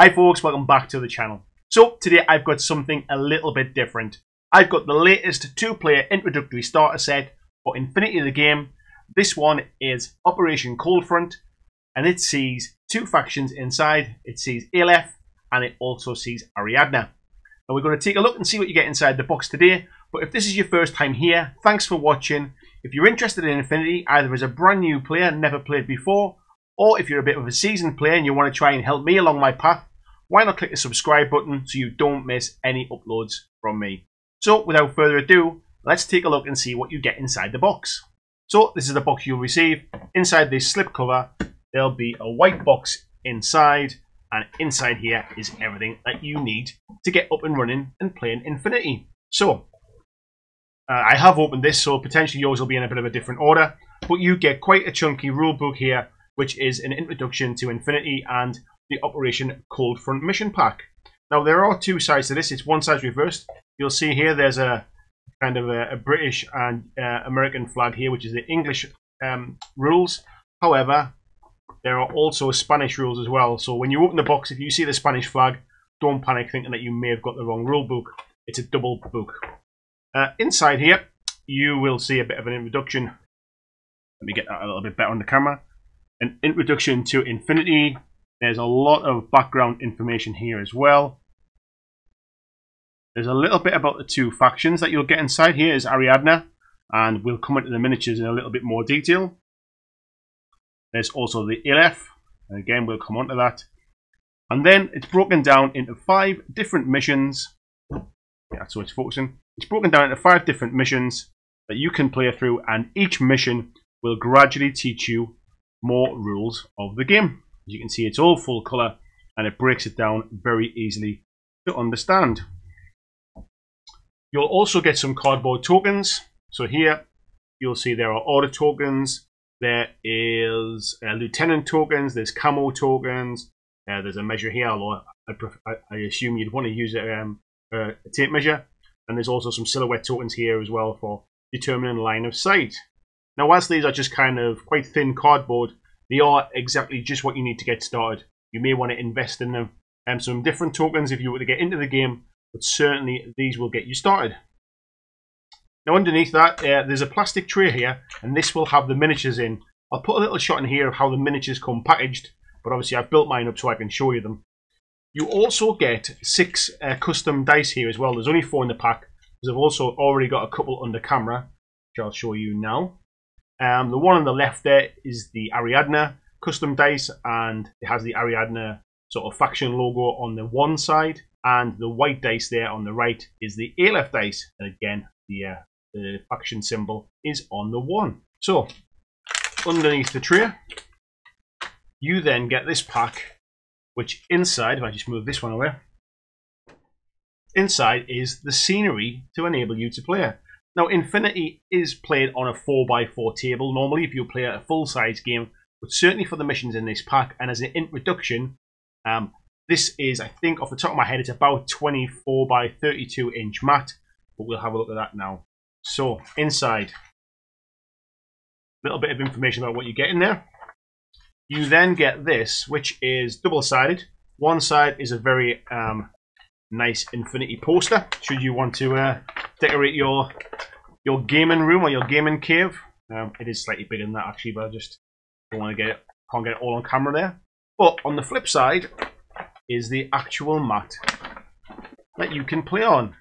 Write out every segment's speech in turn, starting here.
Hi folks, welcome back to the channel. So today I've got something a little bit different. I've got the latest two-player introductory starter set for Infinity the game. This one is Operation Coldfront and it sees two factions inside. It sees Aleph and it also sees Ariadna. Now we're going to take a look and see what you get inside the box today. But if this is your first time here, thanks for watching. If you're interested in Infinity, either as a brand new player, never played before, or if you're a bit of a seasoned player and you want to try and help me along my path, why not click the subscribe button so you don't miss any uploads from me. So without further ado, let's take a look and see what you get inside the box. So this is the box you'll receive. Inside this slipcover, there'll be a white box inside, and inside here is everything that you need to get up and running and playing Infinity. So, uh, I have opened this, so potentially yours will be in a bit of a different order, but you get quite a chunky rulebook here which is an introduction to Infinity and the Operation Cold Front mission pack. Now, there are two sides to this. It's one side reversed. You'll see here there's a kind of a, a British and uh, American flag here, which is the English um, rules. However, there are also Spanish rules as well. So when you open the box, if you see the Spanish flag, don't panic thinking that you may have got the wrong rule book. It's a double book. Uh, inside here, you will see a bit of an introduction. Let me get that a little bit better on the camera an introduction to Infinity. There's a lot of background information here as well. There's a little bit about the two factions that you'll get inside. Here is Ariadna, and we'll come into the miniatures in a little bit more detail. There's also the Aleph, and again we'll come on to that. And then it's broken down into five different missions. Yeah, so it's focusing. It's broken down into five different missions that you can play through, and each mission will gradually teach you more rules of the game. As you can see, it's all full color and it breaks it down very easily to understand. You'll also get some cardboard tokens. So here you'll see there are order tokens, there is uh, lieutenant tokens, there's camo tokens, uh, there's a measure here, although I, I, I assume you'd want to use a, um, a tape measure. And there's also some silhouette tokens here as well for determining line of sight. Now, whilst these are just kind of quite thin cardboard, they are exactly just what you need to get started. You may want to invest in them. Um, some different tokens if you were to get into the game, but certainly these will get you started. Now underneath that, uh, there's a plastic tray here, and this will have the miniatures in. I'll put a little shot in here of how the miniatures come packaged, but obviously I've built mine up so I can show you them. You also get six uh, custom dice here as well. There's only four in the pack, because I've also already got a couple under camera, which I'll show you now. Um, the one on the left there is the Ariadna custom dice, and it has the Ariadna sort of faction logo on the one side, and the white dice there on the right is the Aleph dice, and again the uh, the faction symbol is on the one. So underneath the tray, you then get this pack, which inside, if I just move this one away, inside is the scenery to enable you to play. Now, Infinity is played on a 4x4 table normally if you play a full size game, but certainly for the missions in this pack and as an introduction, um, this is, I think, off the top of my head, it's about 24 by 32 inch mat, but we'll have a look at that now. So, inside, a little bit of information about what you get in there. You then get this, which is double sided. One side is a very um, nice Infinity poster, should you want to uh, decorate your your gaming room or your gaming cave. Um, it is slightly bigger than that actually, but I just don't want to get it, can't get it all on camera there. But on the flip side is the actual mat that you can play on.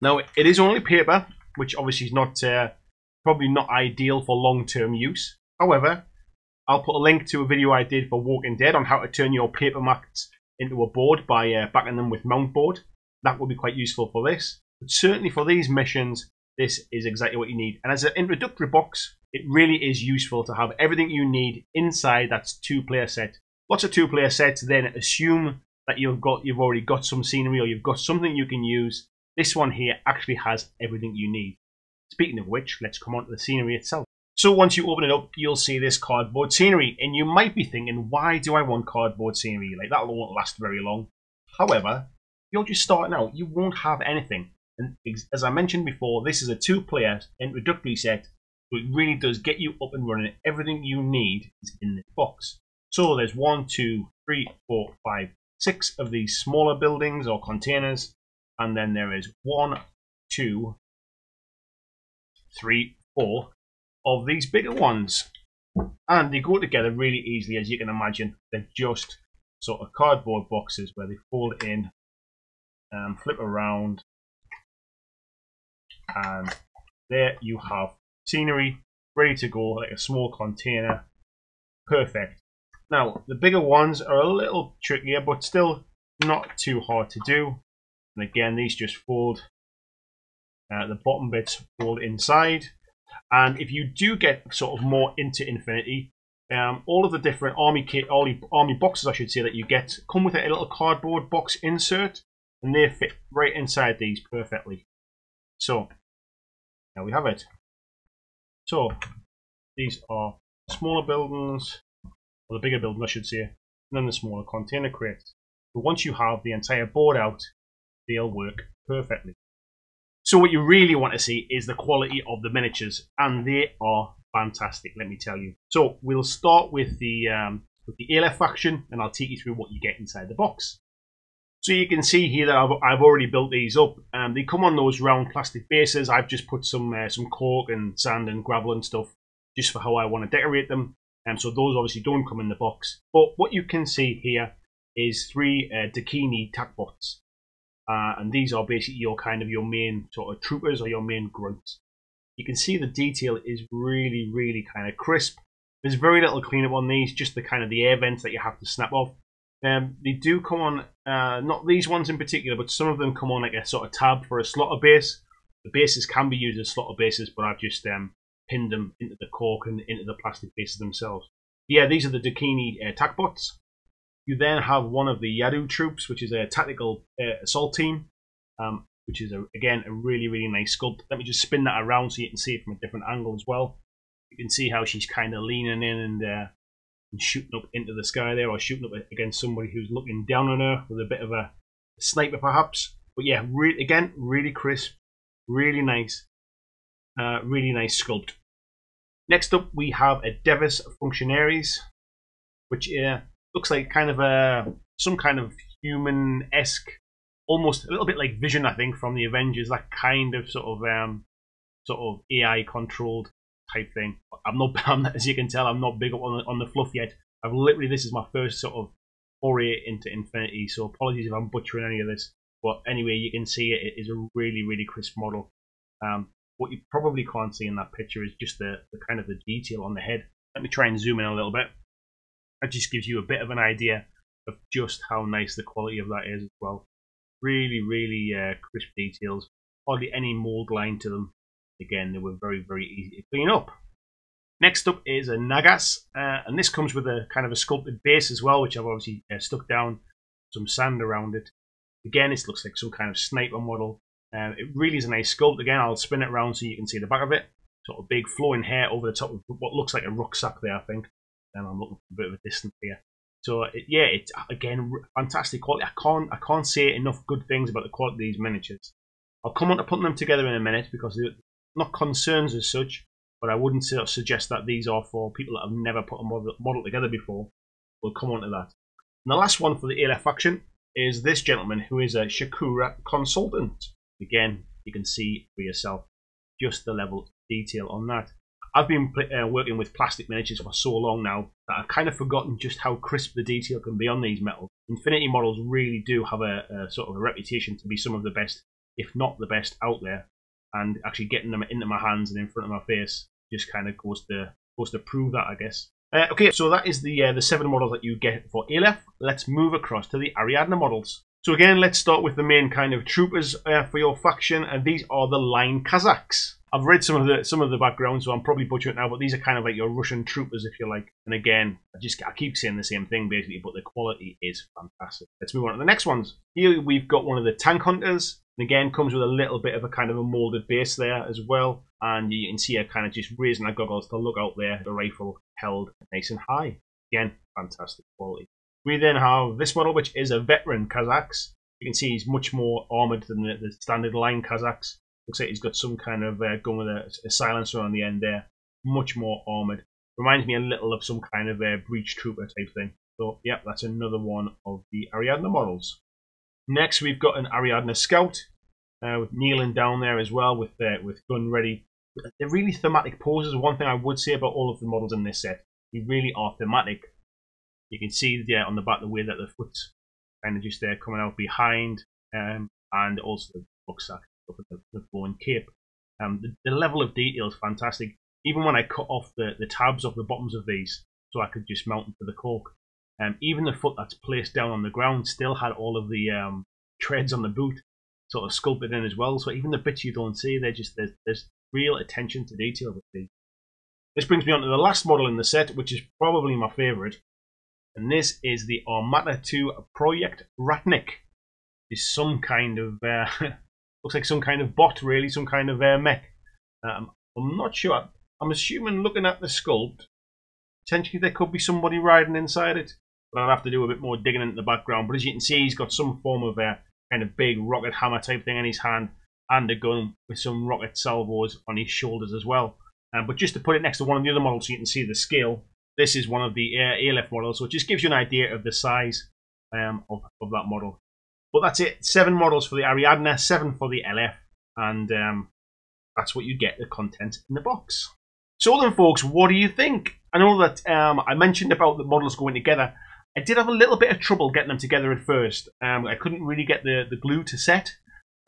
Now it is only paper, which obviously is not uh, probably not ideal for long-term use. However, I'll put a link to a video I did for Walking Dead on how to turn your paper mats into a board by uh, backing them with mount board. That will be quite useful for this. But certainly for these missions, this is exactly what you need. And as an introductory box, it really is useful to have everything you need inside that two-player set. Lots of two-player sets then assume that you've got you've already got some scenery or you've got something you can use. This one here actually has everything you need. Speaking of which, let's come on to the scenery itself. So once you open it up, you'll see this cardboard scenery, and you might be thinking, why do I want cardboard scenery? Like that won't last very long. However, you're just starting out. You won't have anything. And as I mentioned before, this is a two-player introductory set, so it really does get you up and running. Everything you need is in this box. So there's one, two, three, four, five, six of these smaller buildings or containers, and then there is one, two, three, four of these bigger ones. And they go together really easily, as you can imagine. They're just sort of cardboard boxes where they fold in and flip around. And there you have scenery ready to go, like a small container. Perfect. Now, the bigger ones are a little trickier, but still not too hard to do. And again, these just fold. Uh, the bottom bits fold inside. And if you do get sort of more into Infinity, um, all of the different army kit, army, army boxes, I should say, that you get come with a little cardboard box insert, and they fit right inside these perfectly. So, now we have it. So, these are smaller buildings, or the bigger buildings, I should say, and then the smaller container crates. But once you have the entire board out, they'll work perfectly. So what you really want to see is the quality of the miniatures, and they are fantastic, let me tell you. So we'll start with the um, with the Aleph faction, and I'll take you through what you get inside the box. So you can see here that I've, I've already built these up. Um, they come on those round plastic bases. I've just put some uh, some cork and sand and gravel and stuff just for how I want to decorate them. Um, so those obviously don't come in the box. But what you can see here is three uh, Dakini TacBots. Uh, and these are basically your kind of your main sort of troopers or your main grunts. You can see the detail is really, really kind of crisp. There's very little cleanup on these, just the kind of the air vents that you have to snap off. Um, they do come on, uh, not these ones in particular, but some of them come on like a sort of tab for a slotter base. The bases can be used as slotter bases, but I've just um, pinned them into the cork and into the plastic bases themselves. Yeah, these are the Dakini uh, TacBots. You then have one of the Yadu troops, which is a tactical uh, assault team, um, which is a, again a really really nice sculpt. Let me just spin that around so you can see it from a different angle as well. You can see how she's kind of leaning in and, uh, and shooting up into the sky there, or shooting up against somebody who's looking down on her with a bit of a sniper perhaps. But yeah, re again really crisp, really nice, uh, really nice sculpt. Next up, we have a Devas Functionaries, which uh, looks like kind of a some kind of human esque, almost a little bit like Vision, I think, from the Avengers. That kind of sort of um, sort of AI controlled type thing. I'm not, I'm as you can tell, I'm not big up on the, on the fluff yet. I've literally this is my first sort of foray into Infinity, so apologies if I'm butchering any of this. But anyway, you can see it, it is a really really crisp model. Um, what you probably can't see in that picture is just the, the kind of the detail on the head. Let me try and zoom in a little bit. That just gives you a bit of an idea of just how nice the quality of that is as well. Really, really uh, crisp details. Hardly any mold line to them. Again, they were very, very easy to clean up. Next up is a Nagas, uh, and this comes with a kind of a sculpted base as well, which I've obviously uh, stuck down some sand around it. Again, this looks like some kind of sniper model. Um, it really is a nice sculpt. Again, I'll spin it around so you can see the back of it. Sort of big flowing hair over the top of what looks like a rucksack there, I think. And I'm looking a bit of a distance here. So it, yeah, it's again fantastic quality. I can't I can't say enough good things about the quality of these miniatures. I'll come on to putting them together in a minute because not concerns as such, but I wouldn't sort of suggest that these are for people that have never put a model, model together before. We'll come on to that. And the last one for the Aleph faction is this gentleman who is a Shukra consultant. Again, you can see for yourself just the level of detail on that. I've been uh, working with plastic miniatures for so long now that I've kind of forgotten just how crisp the detail can be on these metals. Infinity models really do have a, a, sort of a reputation to be some of the best, if not the best, out there. And actually getting them into my hands and in front of my face just kind of goes to goes to prove that, I guess. Uh, okay, so that is the uh, the seven models that you get for Aleph. Let's move across to the Ariadna models. So again, let's start with the main kind of troopers uh, for your faction, and these are the Line Kazakhs. I've read some of the some of the background, so I'm probably butchering it now, but these are kind of like your Russian troopers, if you like. And again, I just I keep saying the same thing basically, but the quality is fantastic. Let's move on to the next ones. Here we've got one of the tank hunters, again comes with a little bit of a kind of a molded base there as well. And you can see her kind of just raising her goggles to look out there, the rifle held nice and high. Again, fantastic quality. We then have this model, which is a veteran Kazakhs. You can see he's much more armoured than the, the, standard line Kazakhs. Looks like he's got some kind of uh, gun with a, a, silencer on the end there. Much more armoured. Reminds me a little of some kind of a breach trooper type thing. So, yep, that's another one of the Ariadne models. Next, we've got an Ariadne Scout, uh, kneeling down there as well with uh, with gun ready. They're really thematic poses. One thing I would say about all of the models in this set, they really are thematic. You can see there on the back the way that the foot's kind of just there coming out behind, um, and also the rucksack up at the, the flowing cape. Um, the, the, level of detail is fantastic. Even when I cut off the, the tabs off the bottoms of these, so I could just mount them to the cork, um, even the foot that's placed down on the ground still had all of the um, treads on the boot sort of sculpted in as well. So even the bits you don't see, they're just there's, there's real attention to detail with these. This brings me on to the last model in the set, which is probably my favourite, and this is the Armata 2 Project Ratnik. Is some kind of uh, looks like some kind of bot, really, some kind of uh, mech. Um, I'm not sure. I'm assuming, looking at the sculpt, potentially there could be somebody riding inside it but I'll have to do a bit more digging into the background. But as you can see, he's got some form of a kind of big rocket hammer type thing in his hand and a gun with some rocket salvos on his shoulders as well. Um, but just to put it next to one of the other models so you can see the scale, this is one of the uh, Aleph models, so just gives you an idea of the size um, of, of that model. But that's it, seven models for the Ariadne, seven for the Aleph, and um, that's what you get the content in the box. So then folks, what do you think? I know that um, I mentioned about the models going together. I did have a little bit of trouble getting them together at first. Um, I couldn't really get the, the glue to set.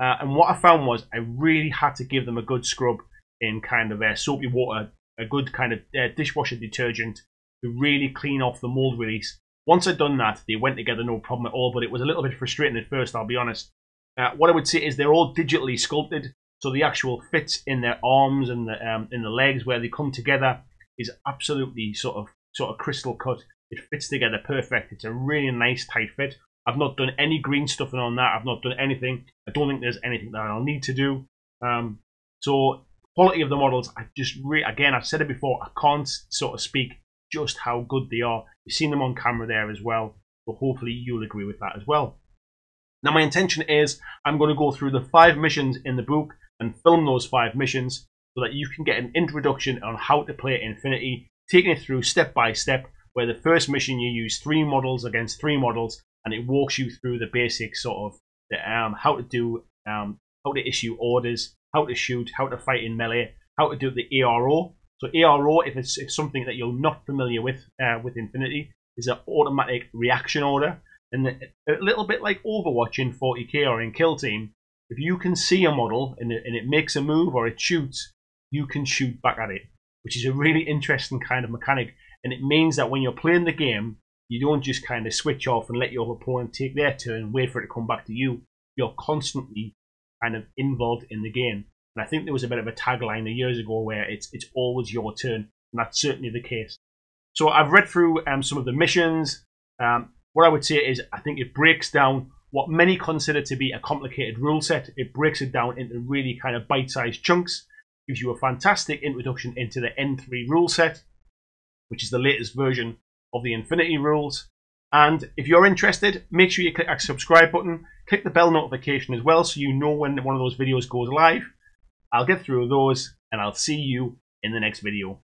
Uh, and what I found was I really had to give them a good scrub in kind of uh, soapy water, a good kind of uh, dishwasher detergent to really clean off the mold release. Once I'd done that, they went together no problem at all, but it was a little bit frustrating at first, I'll be honest. Uh, what I would say is they're all digitally sculpted, so the actual fits in their arms and the, um, in the legs where they come together is absolutely sort of sort of crystal cut. It fits together perfect. It's a really nice tight fit. I've not done any green stuffing on that. I've not done anything. I don't think there's anything that I'll need to do. Um, so quality of the models, I just re- again I've said it before. I can't sort of speak just how good they are. You've seen them on camera there as well. But hopefully you'll agree with that as well. Now my intention is I'm going to go through the five missions in the book and film those five missions so that you can get an introduction on how to play Infinity, taking it through step by step where the first mission you use three models against three models, and it walks you through the basic sort of um, how to do um, how to issue orders, how to shoot, how to fight in melee, how to do the ARO. So ARO, if it's, if something that you're not familiar with uh, with Infinity, is an automatic reaction order, and a little bit like Overwatch in 40k or in Kill Team. If you can see a model and it, and it makes a move or it shoots, you can shoot back at it, which is a really interesting kind of mechanic and it means that when you're playing the game, you don't just kind of switch off and let your opponent take their turn and wait for it to come back to you. You're constantly kind of involved in the game. And I think there was a bit of a tagline years ago where it's it's always your turn, and that's certainly the case. So I've read through um, some of the missions. Um, what I would say is I think it breaks down what many consider to be a complicated rule set. It breaks it down into really kind of bite-sized chunks, gives you a fantastic introduction into the N3 rule set, which is the latest version of the Infinity rules. And if you're interested, make sure you click that subscribe button, click the bell notification as well so you know when one of those videos goes live. I'll get through those and I'll see you in the next video.